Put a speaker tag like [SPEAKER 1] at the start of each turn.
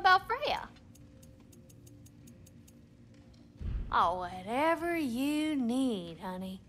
[SPEAKER 1] about Freya? Oh, whatever you need, honey.